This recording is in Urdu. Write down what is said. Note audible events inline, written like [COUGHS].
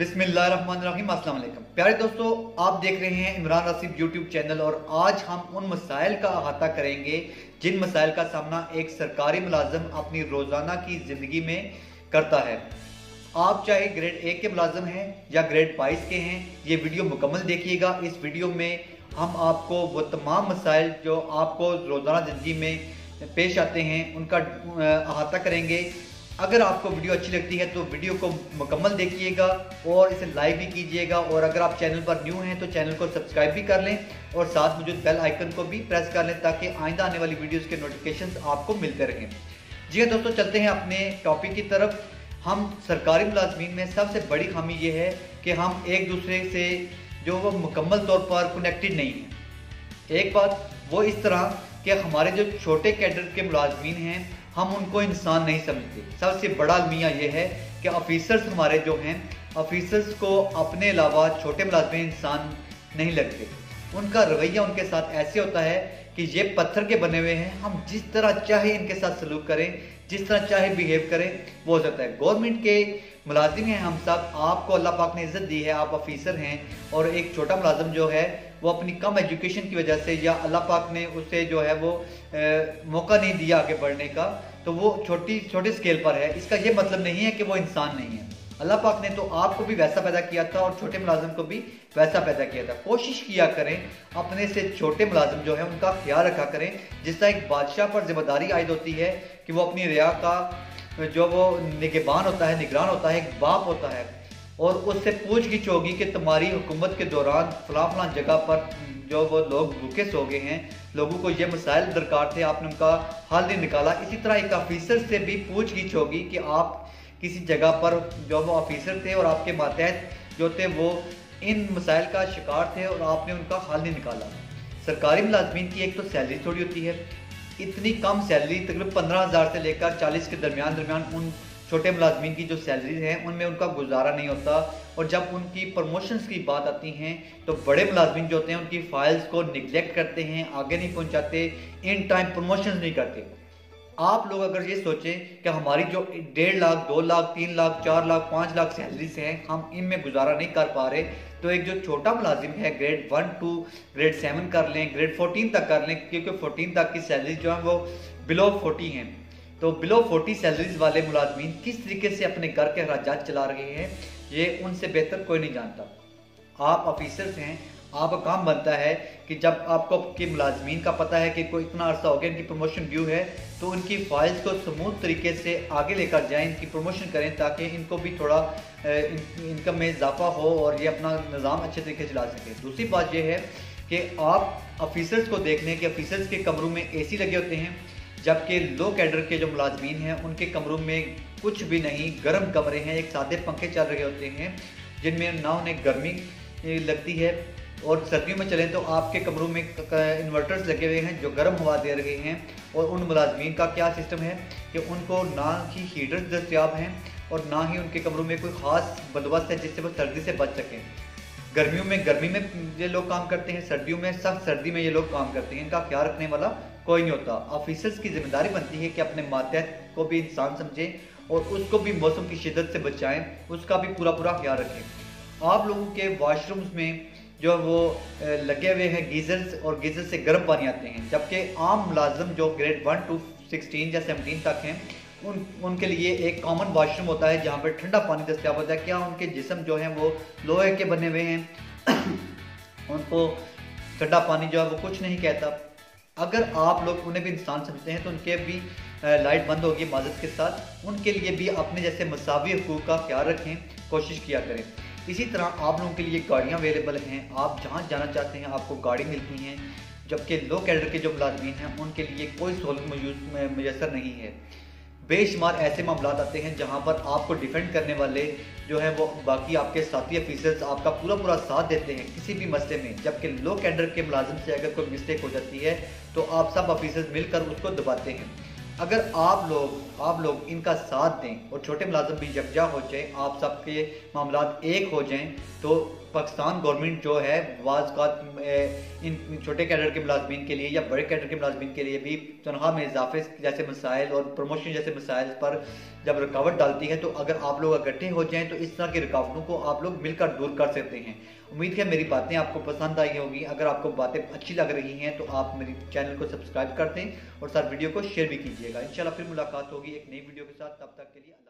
بسم اللہ الرحمن الرحیم، السلام علیکم۔ پیارے دوستو، آپ دیکھ رہے ہیں عمران راسب یوٹیوب چینل اور آج ہم ان مسائل کا احاطہ کریں گے جن مسائل کا سامنا ایک سرکاری ملازم اپنی روزانہ کی زندگی میں کرتا ہے۔ آپ چاہے گریڈ ایک کے ملازم ہیں یا گریڈ بائیس کے ہیں، یہ ویڈیو مکمل دیکھیے گا۔ اس ویڈیو میں ہم آپ کو وہ تمام مسائل جو آپ کو روزانہ زندگی میں پیش آتے ہیں، ان کا احاطہ کریں گے۔ اگر آپ کو ویڈیو اچھی لگتی ہے تو ویڈیو کو مکمل دیکھیے گا اور اسے لائک بھی کیجیے گا اور اگر آپ چینل پر نیو ہیں تو چینل کو سبسکرائب بھی کر لیں اور ساتھ موجود بیل آئیکن کو بھی پریس کر لیں تاکہ آئندہ آنے والی ویڈیوز کے نوٹیفکیشنز آپ کو ملتے رہیں۔ جی ہاں دوستو، چلتے ہیں اپنے ٹاپک کی طرف۔ ہم سرکاری ملازمین میں سب سے بڑی خامی یہ ہے کہ ہم ایک دوسرے سے جو وہ مکمل طور پر کنیکٹڈ نہیں ہیں۔ ایک بات وہ اس طرح کہ ہمارے جو چھوٹے کیڈر کے ملازمین ہیں ہم ان کو انسان نہیں سمجھتے۔ سب سے بڑا المیہ یہ ہے کہ آفیسرز ہمارے جو ہیں آفیسرز کو اپنے علاوہ چھوٹے ملازمین انسان نہیں لگتے۔ ان کا رویہ ان کے ساتھ ایسے ہوتا ہے کہ یہ پتھر کے بنے ہوئے ہیں۔ ہم جس طرح چاہے ان کے ساتھ سلوک کریں، جس طرح چاہے بیہیو کریں، وہ ہو سکتا ہے۔ گورنمنٹ کے ملازم ہیں ہم سب۔ آپ کو اللہ پاک نے عزت دی ہے، آپ آفیسر ہیں۔ اور ایک چھوٹا ملازم جو ہے، وہ اپنی کم ایجوکیشن کی وجہ سے یا اللہ پاک نے اسے جو ہے وہ موقع نہیں دیا آگے بڑھنے کا۔ تو وہ چھوٹی چھوٹے سکیل پر ہے۔ اس کا یہ مطلب نہیں ہے کہ وہ انسان نہیں ہے۔ اللہ پاک نے تو آپ کو بھی ویسا پیدا کیا تھا اور چھوٹے ملازم کو بھی ویسا پیدا کیا تھا۔ کوشش کیا کریں، اپنے سے چھوٹے ملازم جو ہے ان کا خیال رکھا کریں۔ جس طرح ایک بادشاہ پر ذمہ داری عائد ہوتی ہے کہ وہ اپنی ریا کا جو وہ نگبان ہوتا ہے، نگران ہوتا ہے، ایک باپ ہوتا ہے۔ اور اس سے پوچھ گچھ ہوگی کہ تمہاری حکومت کے دوران فلاں فلاں جگہ پر جو وہ لوگ بھوکے سو گئے ہیں، لوگوں کو یہ مسائل درکار تھے، آپ نے ان کا حل نہیں نکالا۔ اسی طرح ایک آفیسر سے بھی پوچھ گچھ ہوگی کہ آپ کسی جگہ پر جو وہ آفیسر تھے اور آپ کے ماتحت جو تھے، وہ ان مسائل کا شکار تھے اور آپ نے ان کا حل نہیں نکالا۔ سرکاری ملازمین کی ایک تو سیلری تھوڑی ہوتی ہے، اتنی کم سیلری تقریباً پندرہ ہزار سے لے کر چالیس کے درمیان درمیان ان چھوٹے ملازمین کی جو سیلریز ہیں، ان میں ان کا گزارا نہیں ہوتا۔ اور جب ان کی پروموشنز کی بات آتی ہیں، تو بڑے ملازمین جو ہوتے ہیں، ان کی فائلز کو نگلیکٹ کرتے ہیں، آگے نہیں پہنچاتے ان ٹائم پروموشنز نہیں کرتے۔ آپ لوگ اگر یہ سوچیں کہ ہماری جو ڈیڑھ لاکھ، دو لاکھ، تین لاکھ، چار لاکھ، پانچ لاکھ سیلریز ہیں، ہم ان میں گزارا نہیں کر پا رہے، تو ایک جو چھوٹا ملازم ہے grade one to grade seven کر لیں گریڈ فورٹین تک کر لیں، کیونکہ فورٹین تک کی سیلریز جو ہیں وہ بلو فورٹی ہیں۔ تو بلو فورٹی سیلریز والے ملازمین کس طریقے سے اپنے گھر کے اخراجات چلا رہے ہیں، یہ ان سے بہتر کوئی نہیں جانتا۔ آپ آفیسرز ہیں، آپ کا کام بنتا ہے کہ جب آپ کو کی ملازمین کا پتہ ہے کہ کوئی اتنا عرصہ ہو گیا، ان کی پروموشن ڈیو ہے، تو ان کی فائلز کو سموتھ طریقے سے آگے لے کر جائیں، ان کی پروموشن کریں تاکہ ان کو بھی تھوڑا انکم میں اضافہ ہو اور یہ اپنا نظام اچھے طریقے سے چلا سکیں دوسری بات یہ ہے کہ آپ آفیسرز کو دیکھ لیں کہ آفیسرز کے کمروں میں اے سی لگے ہوتے ہیں۔ جبکہ لو کیڈر کے جو ملازمین ہیں، ان کے کمروں میں کچھ بھی نہیں، گرم کمرے ہیں، ایک سادے پنکھے چل رہے ہوتے ہیں، جن میں نہ انہیں گرمی لگتی ہے۔ اور سردیوں میں چلیں تو آپ کے کمروں میں انورٹرز لگے ہوئے ہیں جو گرم ہوا دے رہے ہیں۔ اور ان ملازمین کا کیا سسٹم ہے کہ ان کو نہ ہی ہیٹرز دستیاب ہیں اور نہ ہی ان کے کمروں میں کوئی خاص بندوبست ہے جس سے وہ سردی سے بچ سکیں۔ گرمیوں میں، گرمی میں یہ لوگ کام کرتے ہیں، سردیوں میں، سخت سردی میں یہ لوگ کام کرتے ہیں۔ ان کا خیال رکھنے والا کوئی نہیں ہوتا۔ آفیسرز کی ذمہ داری بنتی ہے کہ اپنے ماتحت کو بھی انسان سمجھیں اور اس کو بھی موسم کی شدت سے بچائیں، اس کا بھی پورا پورا خیال رکھیں۔ آپ لوگوں کے واش رومز میں جو وہ لگے ہوئے ہیں گیزرز اور گیزر سے گرم پانی آتے ہیں۔ جبکہ عام ملازم جو گریڈ ون ٹو سکسٹین یا سیونٹین تک ہیں، ان ان کے لیے ایک کامن واش روم ہوتا ہے جہاں پر ٹھنڈا پانی دستیاب ہوتا ہے۔ کیا ان کے جسم جو ہیں وہ لوہے کے بنے ہوئے ہیں؟ [COUGHS] ان کو ٹھنڈا پانی جو ہے وہ کچھ نہیں کہتا۔ اگر آپ لوگ انہیں بھی انسان سمجھتے ہیں تو ان کے بھی لائٹ بند ہوگی معذرت کے ساتھ۔ ان کے لیے بھی اپنے جیسے مساوی حقوق کا خیال رکھیں، کوشش کیا کریں۔ اسی طرح آپ لوگوں کے لیے گاڑیاں اویلیبل ہیں۔ آپ جہاں جانا چاہتے ہیں، آپ کو گاڑی ملتی ہیں۔ جبکہ لو کیڈر کے جو ملازمین ہیں، ان کے لیے کوئی سہولت میسر نہیں ہے۔ بے شمار ایسے معاملات آتے ہیں جہاں پر آپ کو ڈیفینڈ کرنے والے جو ہیں وہ باقی آپ کے ساتھی افیسرز آپ کا پورا پورا ساتھ دیتے ہیں کسی بھی مسئلے میں، جبکہ لو کینڈر کے ملازم سے اگر کوئی مسٹیک ہو جاتی ہے تو آپ سب افیسرز مل کر اس کو دباتے ہیں۔ اگر آپ لوگ آپ لوگ ان کا ساتھ دیں اور چھوٹے ملازم بھی یکجا ہو جائیں، آپ سب کے معاملات ایک ہو جائیں، تو پاکستان گورنمنٹ جو ہے، بعض کا ان چھوٹے کیڈر کے ملازمین کے لیے یا بڑے کیڈر کے ملازمین کے لیے بھی تنخواہ میں اضافے جیسے مسائل اور پروموشن جیسے مسائل پر جب رکاوٹ ڈالتی ہے، تو اگر آپ لوگ اکٹھے ہو جائیں، تو اس طرح کی رکاوٹوں کو آپ لوگ مل کر دور کر سکتے ہیں۔ امید ہے میری باتیں آپ کو پسند آئی ہوگی۔ اگر آپ کو باتیں اچھی لگ رہی ہیں تو آپ میری چینل کو سبسکرائب کر دیں اور ساتھ ویڈیو کو شیئر بھی کیجیے گا۔ انشاءاللہ پھر ملاقات ہوگی ایک نئی ویڈیو کے ساتھ۔ تب تک کے لیے اللہ